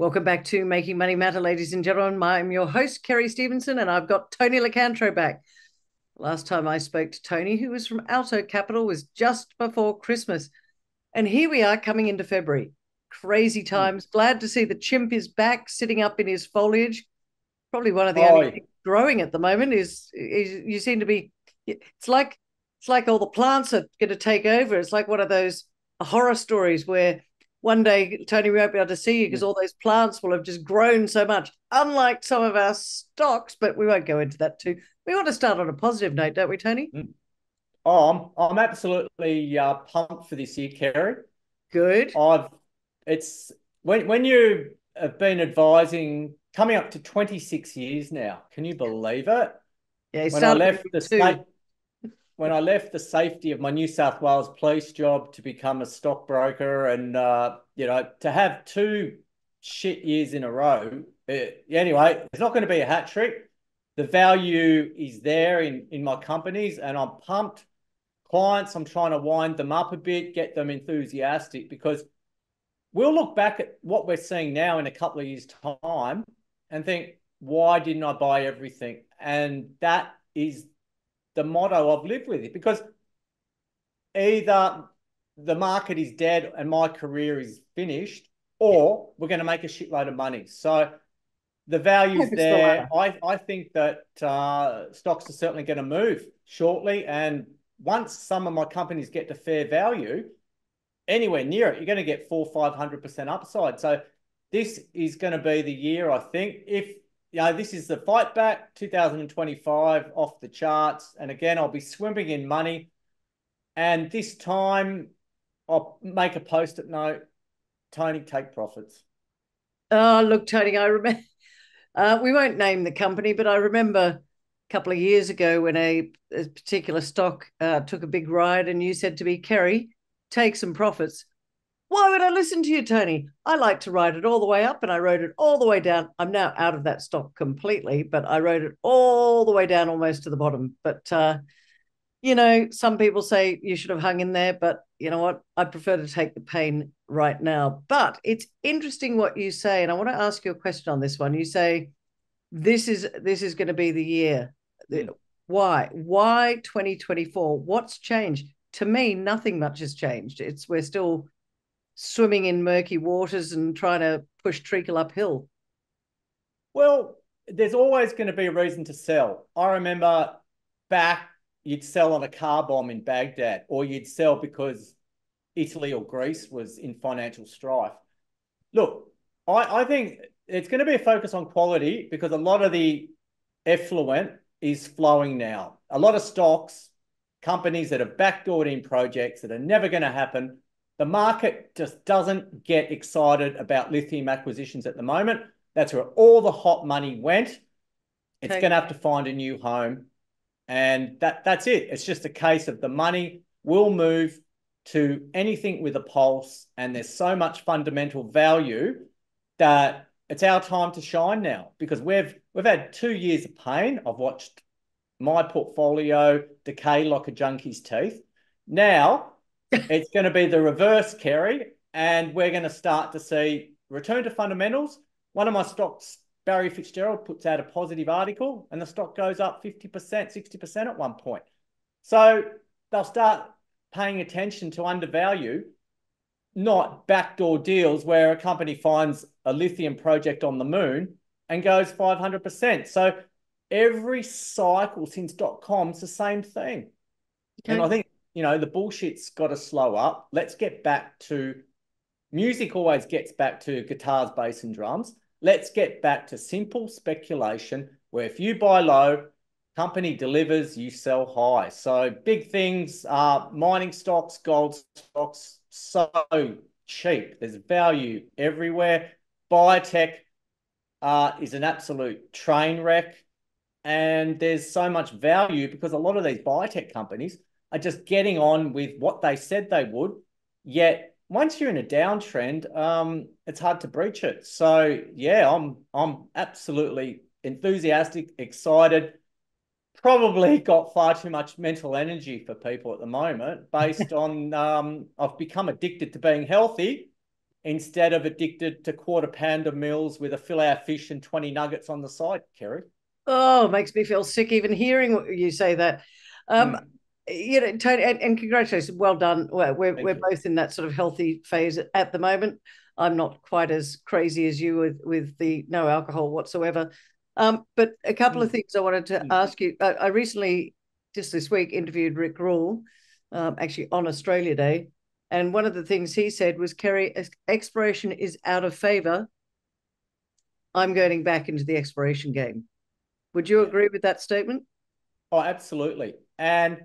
Welcome back to Making Money Matter, ladies and gentlemen. I'm your host, Kerry Stevenson, and I've got Tony Locantro back. Last time I spoke to Tony, who was from Alto Capital, was just before Christmas. And here we are coming into February. Crazy hmm. times. Mm. Glad to see the chimp is back, sitting up in his foliage. Probably one of the only things growing at the moment is, is you seem to be. It's like it's like all the plants are going to take over. It's like one of those horror stories where one day, Tony, we won't be able to see you because all those plants will have just grown so much, unlike some of our stocks, but we won't go into that too. We want to start on a positive note, don't we, Tony? Mm. Oh, I'm, I'm absolutely uh, pumped for this year, Kerry. Good. I've it's when when you have been advising coming up to 26 years now. Can you believe it? Yeah, when I left the state when I left the safety of my New South Wales police job to become a stockbroker and, uh, you know, to have two shit years in a row, it, anyway, it's not going to be a hat trick. The value is there in, in my companies and I'm pumped. Clients, I'm trying to wind them up a bit, get them enthusiastic because we'll look back at what we're seeing now in a couple of years' time and think, why didn't I buy everything? And that is the motto I've lived with it because either the market is dead and my career is finished, or we're going to make a shitload of money. So the value's there. I, I think that uh, stocks are certainly going to move shortly. And once some of my companies get to fair value, anywhere near it, you're going to get four, 500% upside. So this is going to be the year, I think. If know, this is the fight back 2025 off the charts. And again, I'll be swimming in money. And this time I'll make a post-it note. Tony, take profits. Oh, look, Tony, I remember uh, we won't name the company, but I remember a couple of years ago when a, a particular stock uh, took a big ride and you said to me, Kerry, take some profits. Why would I listen to you, Tony? I like to ride it all the way up and I rode it all the way down. I'm now out of that stock completely, but I rode it all the way down almost to the bottom. But, uh, you know, some people say you should have hung in there, but you know what? I prefer to take the pain right now. But it's interesting what you say. And I want to ask you a question on this one. You say, this is this is going to be the year. Why? Why 2024? What's changed? To me, nothing much has changed. It's we're still swimming in murky waters and trying to push treacle uphill? Well, there's always going to be a reason to sell. I remember back, you'd sell on a car bomb in Baghdad, or you'd sell because Italy or Greece was in financial strife. Look, I, I think it's going to be a focus on quality because a lot of the effluent is flowing now. A lot of stocks, companies that have backdoored in projects that are never going to happen the market just doesn't get excited about lithium acquisitions at the moment. That's where all the hot money went. It's okay. going to have to find a new home. And that, that's it. It's just a case of the money will move to anything with a pulse. And there's so much fundamental value that it's our time to shine now because we've we've had two years of pain. I've watched my portfolio decay like a junkie's teeth. Now it's going to be the reverse, Kerry, and we're going to start to see return to fundamentals. One of my stocks, Barry Fitzgerald, puts out a positive article, and the stock goes up 50%, 60% at one point. So they'll start paying attention to undervalue, not backdoor deals where a company finds a lithium project on the moon and goes 500%. So every cycle since dot com's the same thing. Okay. And I think you know, the bullshit's got to slow up. Let's get back to music, always gets back to guitars, bass, and drums. Let's get back to simple speculation where if you buy low, company delivers, you sell high. So big things are mining stocks, gold stocks, so cheap. There's value everywhere. Biotech uh, is an absolute train wreck. And there's so much value because a lot of these biotech companies are just getting on with what they said they would. Yet once you're in a downtrend, um, it's hard to breach it. So yeah, I'm I'm absolutely enthusiastic, excited. Probably got far too much mental energy for people at the moment, based on um, I've become addicted to being healthy, instead of addicted to quarter pounder meals with a filet of fish and 20 nuggets on the side, Kerry. Oh, makes me feel sick even hearing you say that. Um, mm. You know, Tony, and, and, congratulations, well done. We're we're, we're both in that sort of healthy phase at the moment. I'm not quite as crazy as you with with the no alcohol whatsoever. Um, but a couple mm. of things I wanted to mm. ask you. I, I, recently, just this week, interviewed Rick Rule, um, actually on Australia Day, and one of the things he said was, "Kerry, exploration is out of favor. I'm going back into the exploration game." Would you agree with that statement? Oh, absolutely. And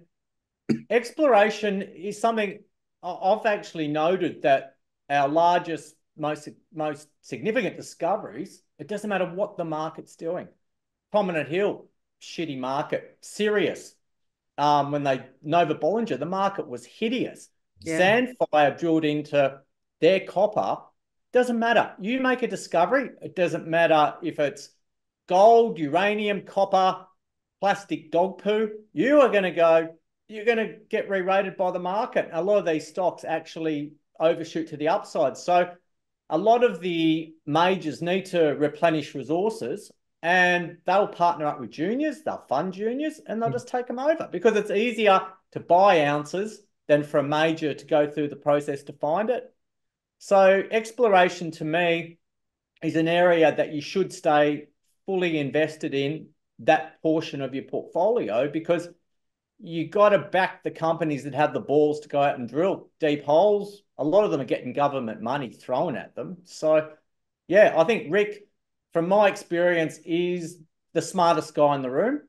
exploration is something I've actually noted that our largest, most most significant discoveries, it doesn't matter what the market's doing. Prominent Hill, shitty market. Sirius, um, when they Nova Bollinger, the market was hideous. Yeah. Sandfire drilled into their copper. Doesn't matter. You make a discovery. It doesn't matter if it's gold, uranium, copper, plastic dog poo. You are going to go. You're going to get re-rated by the market. A lot of these stocks actually overshoot to the upside. So a lot of the majors need to replenish resources and they'll partner up with juniors, they'll fund juniors, and they'll hmm. just take them over because it's easier to buy ounces than for a major to go through the process to find it. So, exploration to me is an area that you should stay fully invested in that portion of your portfolio because you got to back the companies that have the balls to go out and drill deep holes. A lot of them are getting government money thrown at them. So, yeah, I think Rick, from my experience, is the smartest guy in the room.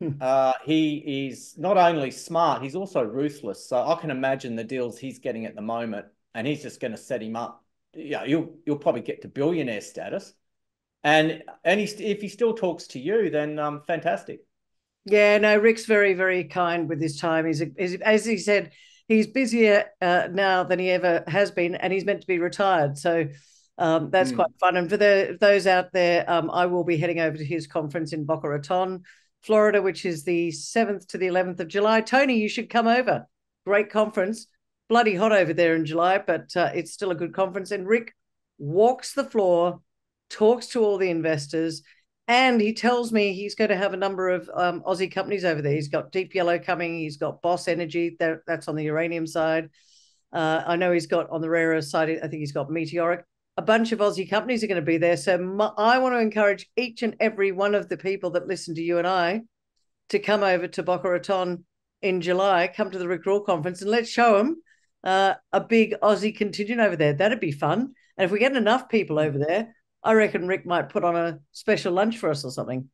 Hmm. Uh, he is not only smart, he's also ruthless. So I can imagine the deals he's getting at the moment, and he's just going to set him up. Yeah, you'll you'll probably get to billionaire status, and and he, if he still talks to you, then um, fantastic. Yeah, no, Rick's very, very kind with his time. He's, he's as he said, he's busier uh, now than he ever has been, and he's meant to be retired. So um, that's mm. quite fun. And for the, those out there, um, I will be heading over to his conference in Boca Raton, Florida, which is the 7th to the 11th of July. Tony, you should come over. Great conference. Bloody hot over there in July, but uh, it's still a good conference. And Rick walks the floor, talks to all the investors and he tells me he's going to have a number of um, Aussie companies over there. He's got Deep Yellow coming. He's got Boss Energy. That, that's on the uranium side. Uh, I know he's got on the rare earth side. I think he's got Meteoric. A bunch of Aussie companies are going to be there. So my, I want to encourage each and every one of the people that listen to you and I to come over to Boca Raton in July. Come to the Rick Rule conference and let's show them uh, a big Aussie contingent over there. That'd be fun. And if we get enough people over there, I reckon Rick might put on a special lunch for us or something.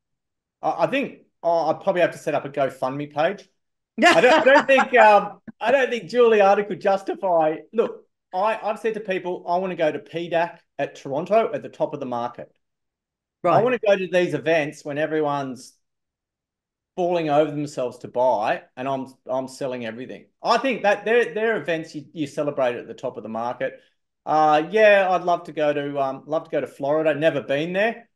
I think oh, I'd probably have to set up a GoFundMe page. I don't, I don't think um, I don't think Juliana could justify. Look, I, I've said to people, I want to go to PDAC at Toronto at the top of the market. Right. I want to go to these events when everyone's falling over themselves to buy, and I'm I'm selling everything. I think that they're, they're events you, you celebrate at the top of the market. Uh, yeah, I'd love to go to um, love to go to Florida. Never been there.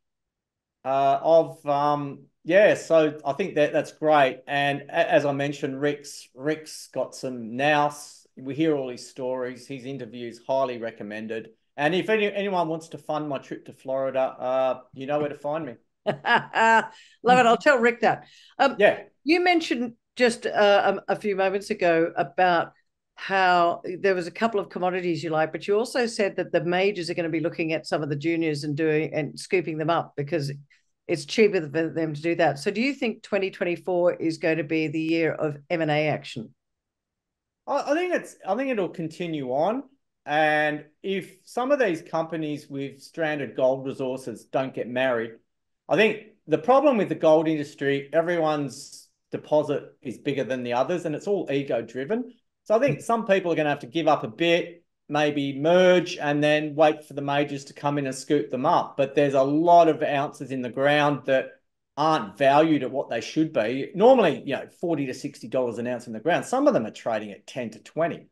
Uh, of um, yeah, so I think that that's great. And as I mentioned, Rick's Rick's got some nous. We hear all his stories. His interviews highly recommended. And if any, anyone wants to fund my trip to Florida, uh, you know where to find me. Love it. I'll tell Rick that. Um, yeah. You mentioned just uh, a, a few moments ago about how there was a couple of commodities you like, but you also said that the majors are going to be looking at some of the juniors and doing and scooping them up because it's cheaper for them to do that. So do you think 2024 is going to be the year of M&A action? I think it's I think it'll continue on. And if some of these companies with stranded gold resources don't get married, I think the problem with the gold industry, everyone's deposit is bigger than the others, and it's all ego driven. So I think some people are going to have to give up a bit, maybe merge and then wait for the majors to come in and scoop them up. But there's a lot of ounces in the ground that aren't valued at what they should be. Normally, you know, 40 to $60 an ounce in the ground. Some of them are trading at 10 to 20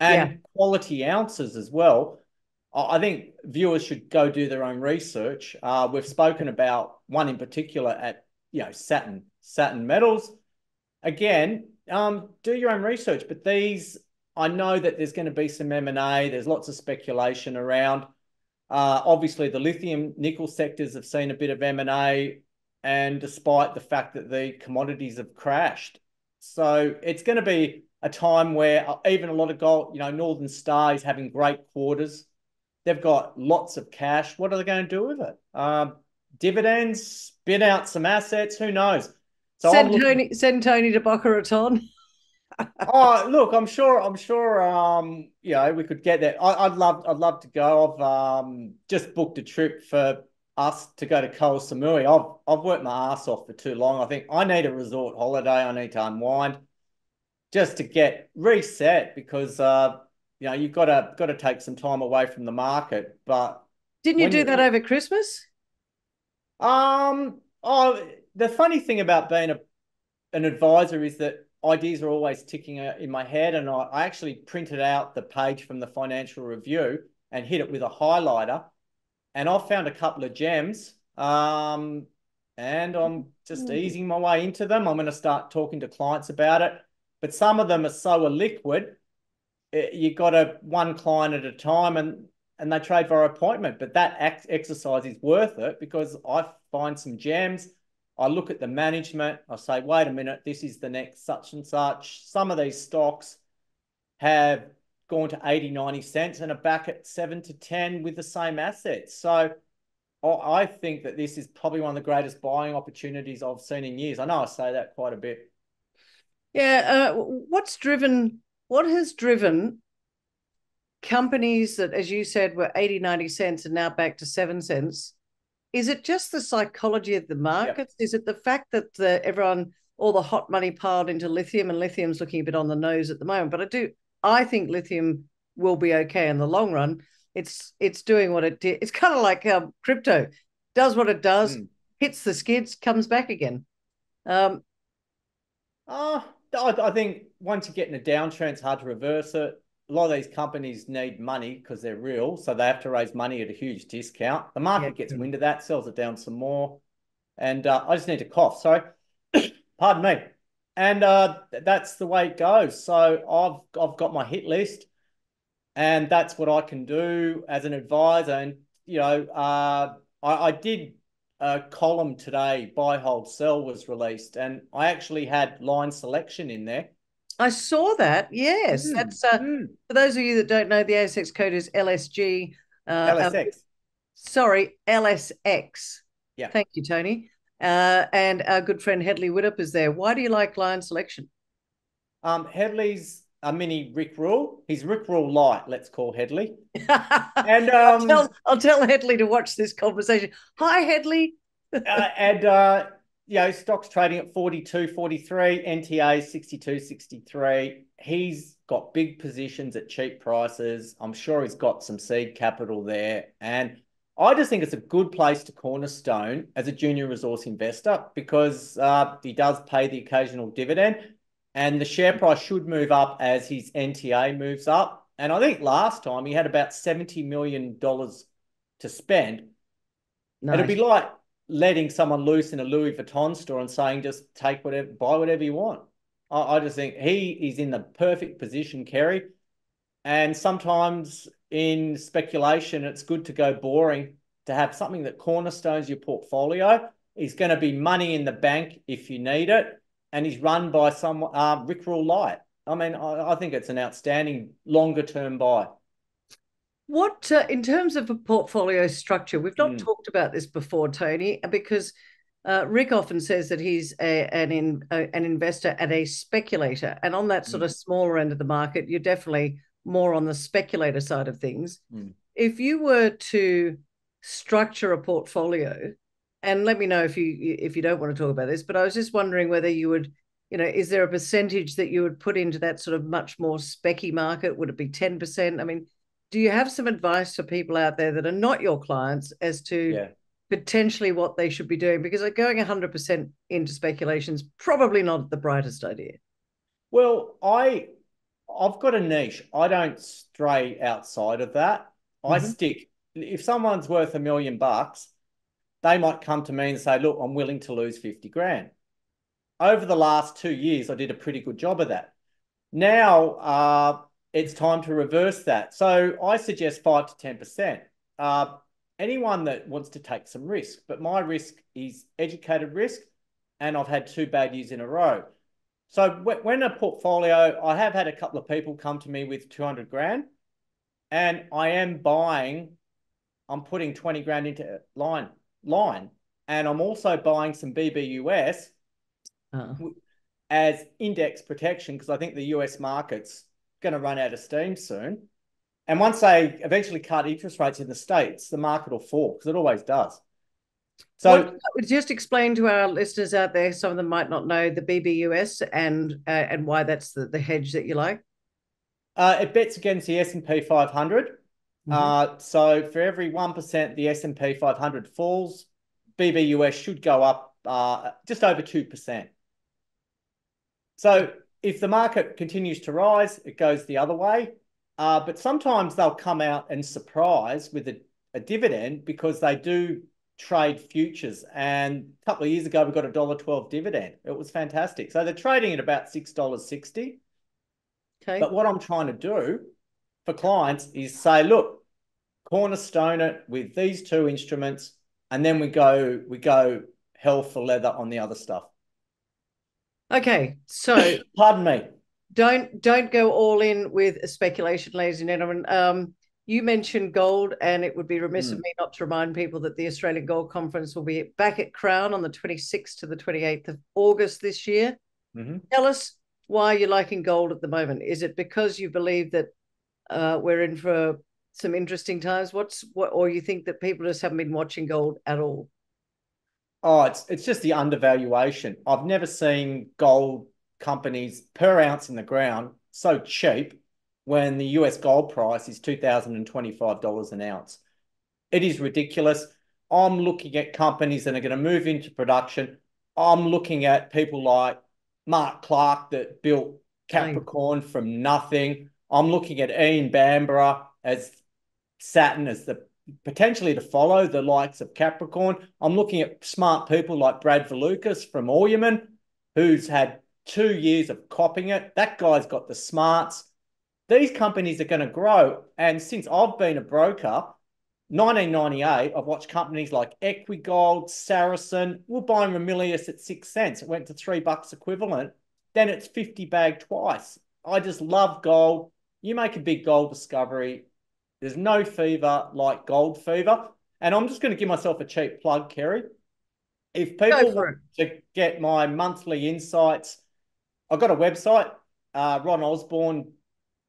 and yeah. quality ounces as well. I think viewers should go do their own research. Uh, we've spoken about one in particular at, you know, Saturn, Saturn Metals. Again, um, do your own research. But these, I know that there's going to be some M&A. There's lots of speculation around. Uh, obviously, the lithium nickel sectors have seen a bit of M&A, and despite the fact that the commodities have crashed. So it's going to be a time where uh, even a lot of gold, you know, Northern Star is having great quarters. They've got lots of cash. What are they going to do with it? Um, dividends, spin out some assets. Who knows? So send looking... Tony, send Tony to Boca Raton. oh, look, I'm sure. I'm sure. Um, you know, we could get that. I, would love. I'd love to go. I've um just booked a trip for us to go to Koh Samui. I've I've worked my ass off for too long. I think I need a resort holiday. I need to unwind, just to get reset because uh, you know you've got to got to take some time away from the market. But didn't you do that over Christmas? Um. Oh, the funny thing about being a an advisor is that ideas are always ticking in my head, and I, I actually printed out the page from the financial review and hit it with a highlighter, and I found a couple of gems. Um, and I'm just mm. easing my way into them. I'm going to start talking to clients about it, but some of them are so liquid. Eh, you got a one client at a time, and and they trade via appointment. But that ex- exercise is worth it because I find some gems. I look at the management. I say, wait a minute, this is the next such and such. Some of these stocks have gone to 80, 90 cents and are back at seven to 10 with the same assets. So I think that this is probably one of the greatest buying opportunities I've seen in years. I know I say that quite a bit. Yeah. Uh, what's driven, what has driven companies that, as you said, were 80, 90 cents and now back to seven cents? Is it just the psychology of the markets? Is it the fact that the, everyone, all the hot money piled into lithium and lithium's looking a bit on the nose at the moment? But I do, I think lithium will be okay in the long run. It's it's doing what it did. It's kind of like um, crypto, does what it does, mm. hits the skids, comes back again. Um, uh, I, I think once you get in a downtrend, it's hard to reverse it a lot of these companies need money because they're real, so they have to raise money at a huge discount. The market gets wind of that, sells it down some more, and uh, I just need to cough. Sorry, pardon me. And uh, that's the way it goes. So I've I've got my hit list, and that's what I can do as an advisor. And you know, uh, I, I did a column today. Buy, hold, sell was released, and I actually had Lion Selection in there I saw that. Yes, mm, that's uh, mm. for those of you that don't know, the ASX code is LSG. Uh, LSX. Um, sorry, LSX. Yeah. Thank you, Tony. Uh, and our good friend Hedley Widdup is there. Why do you like Lion Selection? Um, Hedley's a mini Rick Rule. He's Rick Rule light. Let's call Hedley. and um, I'll, tell, I'll tell Hedley to watch this conversation. Hi, Headley. uh, and uh, you know, stocks trading at 42, 43, NTA 62, 63. He's got big positions at cheap prices. I'm sure he's got some seed capital there. And I just think it's a good place to cornerstone as a junior resource investor because uh, he does pay the occasional dividend and the share price should move up as his NTA moves up. And I think last time he had about $70 million to spend. Nice. It'd be like letting someone loose in a Louis Vuitton store and saying just take whatever, buy whatever you want. I, I just think he is in the perfect position, Kerry. And sometimes in speculation, it's good to go boring to have something that cornerstones your portfolio. Is going to be money in the bank if you need it, and he's run by some uh, Rick Rule Light. I mean, I, I think it's an outstanding longer term buy. What, uh, in terms of a portfolio structure, we've not mm. talked about this before, Tony, because uh, Rick often says that he's a, an in, a, an investor and a speculator, and on that sort mm. of smaller end of the market, you're definitely more on the speculator side of things. Mm. If you were to structure a portfolio, and let me know if you if you don't want to talk about this, but I was just wondering whether you would, you know, is there a percentage that you would put into that sort of much more specky market? Would it be ten percent? I mean do you have some advice for people out there that are not your clients as to yeah. potentially what they should be doing? Because going 100% into speculation is probably not the brightest idea. Well, I I've got a niche. I don't stray outside of that. Mm-hmm. I stick. If someone's worth a million bucks, they might come to me and say, "Look, I'm willing to lose 50 grand." Over the last 2 years, I did a pretty good job of that. Now, uh, it's time to reverse that. So I suggest five to ten percent. Uh, anyone that wants to take some risk, but my risk is educated risk, and I've had two bad years in a row. So when a portfolio, I have had a couple of people come to me with 200 grand and I am buying, I'm putting 20 grand into Lion, Lion, and I'm also buying some BBUS uh. as index protection because I think the US market's going to run out of steam soon. And once they eventually cut interest rates in the States, the market will fall because it always does. So just explain to our listeners out there, some of them might not know the BBUS and uh, and why that's the, the hedge that you like. Uh, it bets against the S and P 500. Mm-hmm. Uh, so for every one percent the S and P 500 falls, BBUS should go up uh, just over two percent. So if the market continues to rise, it goes the other way. Uh, but sometimes they'll come out and surprise with a, a dividend because they do trade futures. And a couple of years ago, we got a dollar twelve dividend. It was fantastic. So they're trading at about six dollars sixty. Okay. But what I'm trying to do for clients is say, look, cornerstone it with these two instruments, and then we go we go hell for leather on the other stuff. Okay, so pardon me. Don't don't go all in with speculation, ladies and gentlemen. Um, you mentioned gold, and it would be remiss mm. of me not to remind people that the Australian Gold Conference will be back at Crown on the 26th to the 28th of August this year. Mm-hmm. Tell us why you're liking gold at the moment. Is it because you believe that uh, we're in for some interesting times? What's what, or you think that people just haven't been watching gold at all? Oh, it's it's just the undervaluation. I've never seen gold companies per ounce in the ground so cheap when the US gold price is $2,025 an ounce. It is ridiculous. I'm looking at companies that are going to move into production. I'm looking at people like Mark Clark that built Capricorn from nothing. I'm looking at Ian Bamborough as Saturn as the potentially to follow the likes of Capricorn. I'm looking at smart people like Brad Valiukas from Ora Banda, who's had two years of copying it. That guy's got the smarts these companies are going to grow. And since I've been a broker, 1998, I've watched companies like Equigold, Saracen. We're buying Ramelius at six cents. It went to three bucks equivalent. Then it's 50 bag twice. I just love gold. You make a big gold discovery. There's no fever like gold fever. And I'm just going to give myself a cheap plug, Kerry. If people want to get my monthly insights, I've got a website, uh, Ron Osborne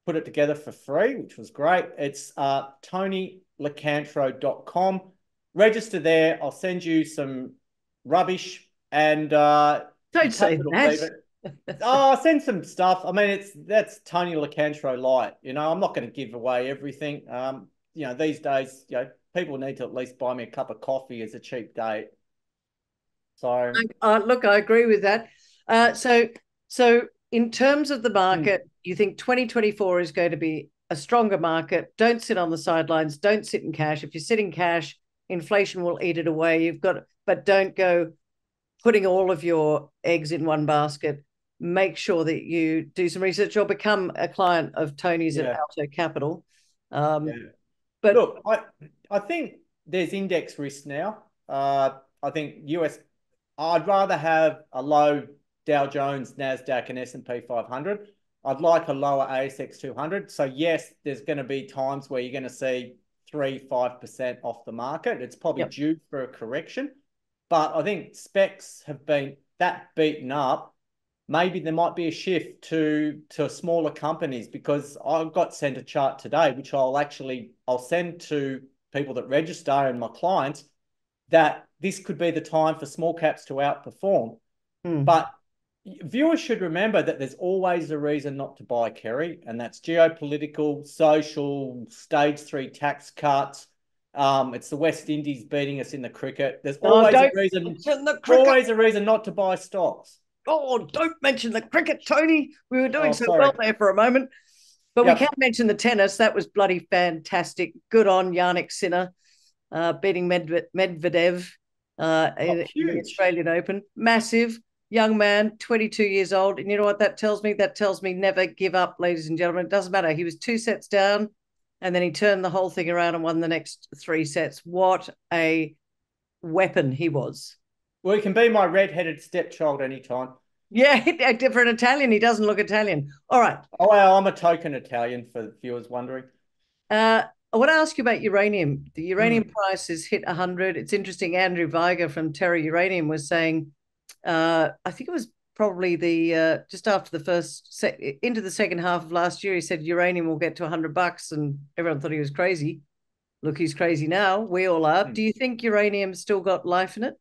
put it together for free, which was great. It's uh, tonylocantro.com. Register there. I'll send you some rubbish and uh, don't say that. Oh, I'll send some stuff. I mean, it's that's Tony Locantro light. You know, I'm not going to give away everything. Um, you know, these days, you know, people need to at least buy me a cup of coffee as a cheap date. So, uh, look, I agree with that. Uh, so, so in terms of the hmm. market, mm. you think 2024 is going to be a stronger market. Don't sit on the sidelines. Don't sit in cash. If you sit in cash, inflation will eat it away. You've got, but don't go putting all of your eggs in one basket. Make sure that you do some research or become a client of Tony's yeah. at Alto Capital. Um, yeah. But look, I I think there's index risk now. Uh, I think US. I'd rather have a low Dow Jones, Nasdaq, and S and P 500. I'd like a lower ASX 200. So yes, there's going to be times where you're going to see three, five percent off the market. It's probably yep. due for a correction, but I think specs have been that beaten up. Maybe there might be a shift to to smaller companies because I got sent a chart today, which I'll actually I'll send to people that register and my clients that this could be the time for small caps to outperform. Hmm. But viewers should remember that there's always a reason not to buy Kerry, and that's geopolitical, social, stage three tax cuts. Um, it's the West Indies beating us in the cricket. There's oh, always a reason. The always a reason not to buy stocks. Oh, don't mention the cricket, Tony. We were doing oh, so sorry. well there for a moment. But yep. we can't mention the tennis. That was bloody fantastic. Good on Jannik Sinner uh, beating Medvedev uh, oh, in, in the Australian Open. Massive. young man, 22 years old. And you know what that tells me? That tells me never give up, ladies and gentlemen. It doesn't matter. He was two sets down and then he turned the whole thing around and won the next three sets. What a weapon he was. Well, he can be my red-headed stepchild anytime. Yeah, for an Italian, he doesn't look Italian. All right. Oh, well, I'm a token Italian for viewers wondering. Uh, I want to ask you about uranium. The uranium mm. price has hit 100. It's interesting. Andrew Vigar from Terra Uranium was saying, uh, I think it was probably the uh, just after the first into the second half of last year, he said uranium will get to 100 bucks, and everyone thought he was crazy. Look, he's crazy now. We all are. Mm. Do you think uranium still got life in it?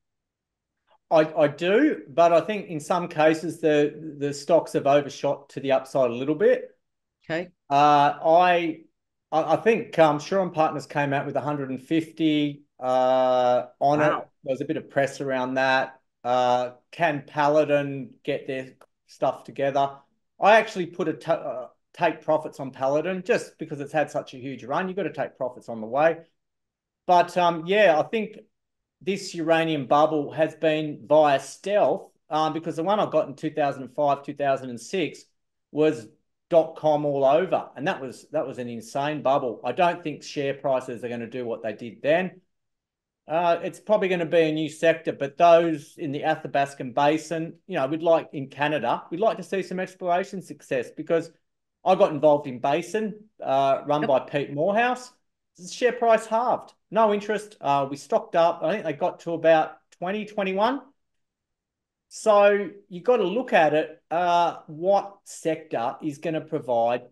I, I do, but I think in some cases the the stocks have overshot to the upside a little bit. Okay. Uh, I I, think um, Partners came out with 150 uh, on wow. it. There was a bit of press around that. Uh, can Paladin get their stuff together? I actually put a uh, take profits on Paladin just because it's had such a huge run. You've got to take profits on the way. But um, yeah, I think this uranium bubble has been via stealth um, because the one I got in 2005, 2006 was dot com all over, and that was that was an insane bubble. I don't think share prices are going to do what they did then. Uh, it's probably going to be a new sector, but those in the Athabasca Basin, you know, we'd like in Canada, we'd like to see some exploration success because I got involved in Basin, uh, run yep. by Pete Moorhouse. The share price halved, no interest. Uh, we stocked up. I think they got to about 2021. So you've got to look at it. Uh, what sector is going to provide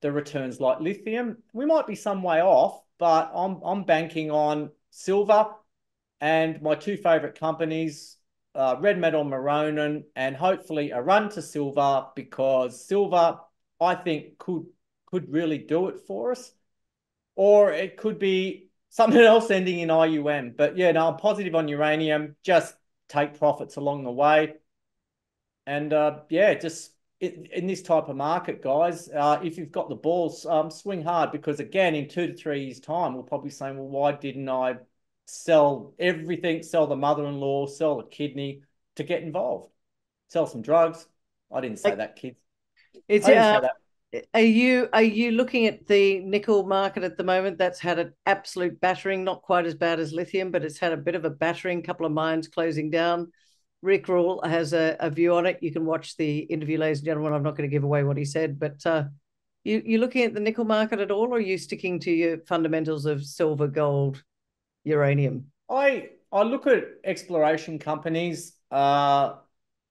the returns like lithium? We might be some way off, but I'm I'm banking on silver and my two favorite companies, uh, Red Metal Maronan, and hopefully a run to silver because silver, I think, could could really do it for us, or it could be something else ending in IUM. But yeah, no, I'm positive on uranium. Just take profits along the way. And uh, yeah, just in, in, this type of market, guys, uh, if you've got the balls, um, swing hard because again, in two to three years' time, we'll probably say, well, why didn't I sell everything, sell the mother-in-law, sell the kidney to get involved, sell some drugs? I didn't say that, kids. It's uh, are you are you looking at the nickel market at the moment? That's had an absolute battering, not quite as bad as lithium, but it's had a bit of a battering. Couple of mines closing down. Rick Rule has a, a view on it. You can watch the interview, ladies and gentlemen. I'm not going to give away what he said, but uh, you you looking at the nickel market at all, or are you sticking to your fundamentals of silver, gold, uranium? I I look at exploration companies, uh,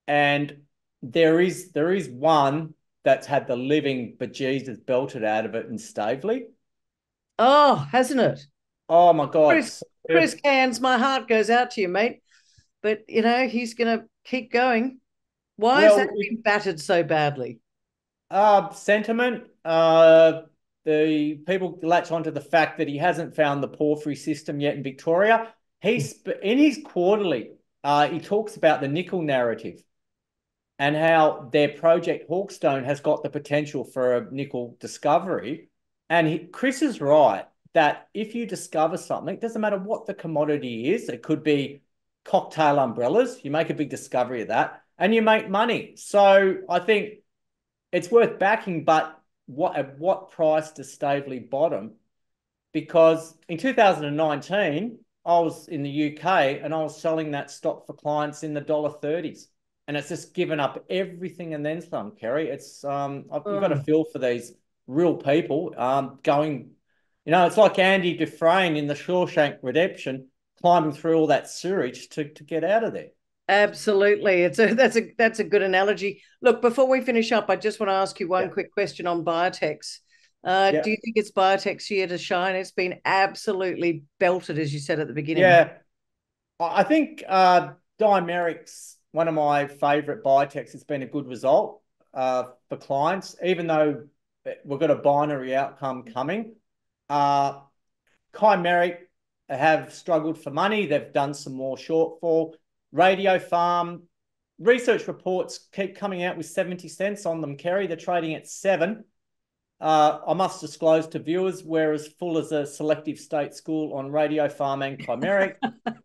and there is there is one that's had the living bejesus belted out of it in Staveley. Oh, hasn't it? Oh my god, Chris, Chris Cairns, my heart goes out to you, mate. But you know he's going to keep going. Why well, has that been battered so badly? Uh, sentiment. Uh, the people latch onto the fact that he hasn't found the porphyry system yet in Victoria. He's in his quarterly. Uh, he talks about the nickel narrative and how their project Hawkstone has got the potential for a nickel discovery. And he, Chris is right that if you discover something, it doesn't matter what the commodity is. It could be cocktail umbrellas. You make a big discovery of that, and you make money. So I think it's worth backing, but what at what price does Staveley bottom? Because in 2019, I was in the UK and I was selling that stock for clients in the dollar thirties and it's just given up everything and then some, Kerry. It's um, I've got a feel for these real people um, going, you know, it's like Andy Dufresne in the Shawshank Redemption, climbing through all that sewage to to get out of there. Absolutely, it's a that's a that's a good analogy. Look, before we finish up, I just want to ask you one yeah. quick question on biotechs. Uh, yeah. Do you think it's biotech's year to shine? It's been absolutely belted, as you said at the beginning. Yeah, I think uh, Dimerix one of my favorite biotechs. It's been a good result uh, for clients, even though we've got a binary outcome coming. Uh, Chimeric have struggled for money. They've done some more shortfall. Radiopharm research reports keep coming out with 70 cents on them, Kerry. They're trading at seven. Uh, I must disclose to viewers we're as full as a selective state school on Radiopharm and Chimeric.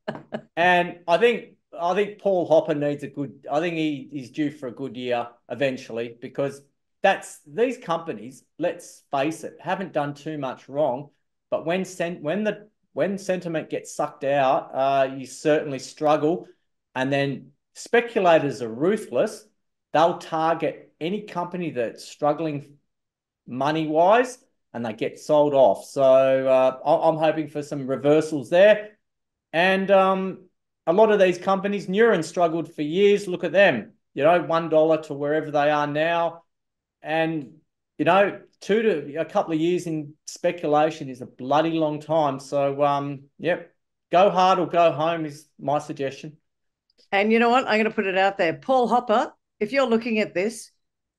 and I think I think Paul Hopper needs a good. I think he is due for a good year eventually because that's these companies. Let's face it, haven't done too much wrong, but when sent when the when sentiment gets sucked out, uh, you certainly struggle, and then speculators are ruthless. They'll target any company that's struggling money wise, and they get sold off. So uh, I'm hoping for some reversals there, and um, a lot of these companies, Neuren struggled for years. Look at them, you know, one dollar to wherever they are now, and you know, two to a couple of years in speculation is a bloody long time. So, um, yep, go hard or go home is my suggestion. And you know what? I'm going to put it out there. Paul Hopper, if you're looking at this,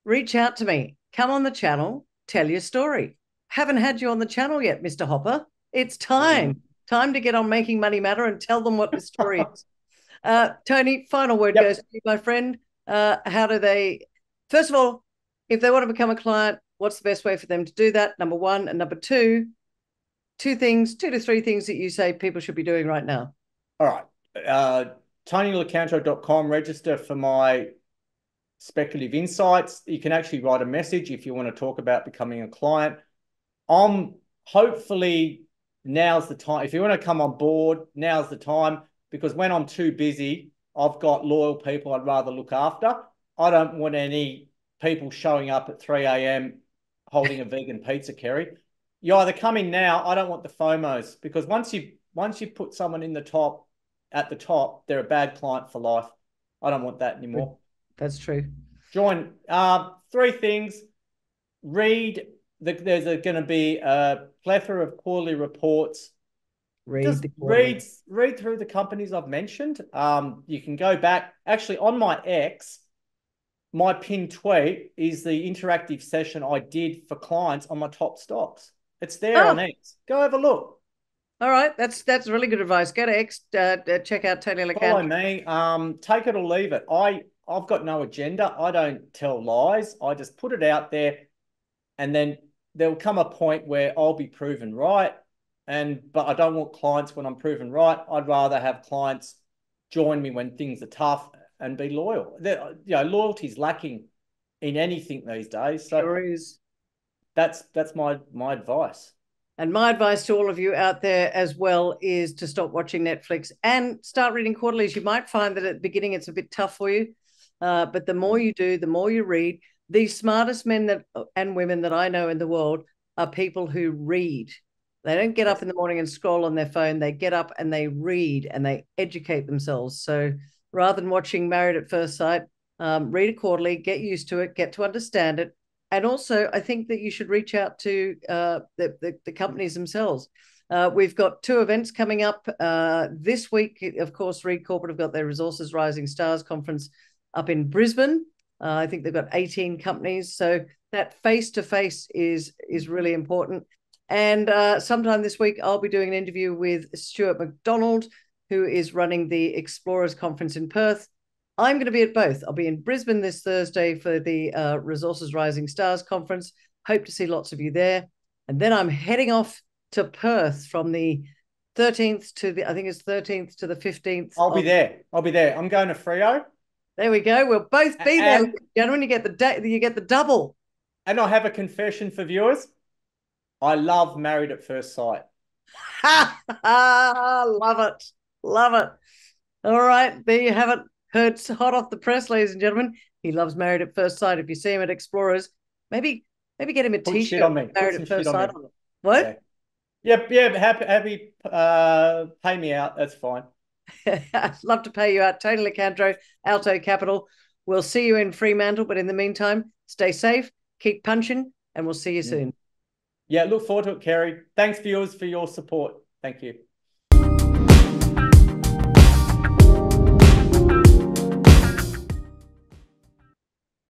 reach out to me. Come on the channel, tell your story. Haven't had you on the channel yet, Mr. Hopper. It's time. Mm. Time to get on Making Money Matter and tell them what the story is. Uh, Tony, final word yep. goes to you, my friend. Uh, how do they, first of all, if they want to become a client, what's the best way for them to do that? Number one. And number two, two things, two to three things that you say people should be doing right now. All right. Uh, TonyLocantro.com, register for my speculative insights. You can actually write a message if you want to talk about becoming a client. I'm hopefully now's the time. If you want to come on board, now's the time because when I'm too busy, I've got loyal people I'd rather look after. I don't want any people showing up at 3 a.m. holding a vegan pizza, Kerry. You either come in now. I don't want the FOMOs because once you once you put someone in the top at the top, they're a bad client for life. I don't want that anymore. That's true. Join. Uh, three things. Read the, there's going to be a plethora of quarterly reports. Read, Just read, read through the companies I've mentioned. Um, you can go back. Actually, on my X, my pinned tweet is the interactive session I did for clients on my top stocks. It's there oh. on X. Go have a look. All right, that's that's really good advice. Go to X, uh, uh check out Tony LeCan. Follow me. Um, take it or leave it. I I've got no agenda. I don't tell lies. I just put it out there, and then there'll come a point where I'll be proven right. And but I don't want clients when I'm proven right. I'd rather have clients join me when things are tough and be loyal. you know, loyalty is lacking in anything these days. So sure is. That's that's my my advice. And my advice to all of you out there as well is to stop watching Netflix and start reading quarterlies. You might find that at the beginning it's a bit tough for you, uh, but the more you do, the more you read, the smartest men that and women that I know in the world are people who read. They don't get up in the morning and scroll on their phone. They get up and they read and they educate themselves. So rather than watching Married at First Sight, um, read it quarterly, get used to it, get to understand it. And also, I think that you should reach out to uh, the, the, the, companies themselves. Uh, we've got two events coming up uh, this week. Of course, Read Corporate have got their Resources Rising Stars conference up in Brisbane uh, I think they've got 18 companies. So that face to face is is really important. And uh, sometime this week, I'll be doing an interview with Stuart McDonald, who is running the Explorers Conference in Perth. I'm going to be at both. I'll be in Brisbane this Thursday for the uh, Resources Rising Stars Conference. Hope to see lots of you there. And then I'm heading off to Perth from the 13th to the, I think it's 13th to the 15th. I'll be there. I'll be there. I'm going to Freo there we go. We'll both be and, there, gentlemen. You get the you get the double. And I have a confession for viewers. I love Married at First Sight. love it, love it. All right, there you have it. Heard hot off the press, ladies and gentlemen. He loves Married at First Sight. If you see him at Explorers, maybe maybe get him a Put t-shirt. On me. Married at First Sight. On, on What? Yeah. Yep, yeah, happy, happy. Uh, pay me out. That's fine. I'd love to pay you out. Tony Locantro, Alto Capital. We'll see you in Fremantle, but in the meantime, stay safe, keep punching, and we'll see you soon. Yeah, look forward to it, Kerry. Thanks, viewers, for your support. Thank you.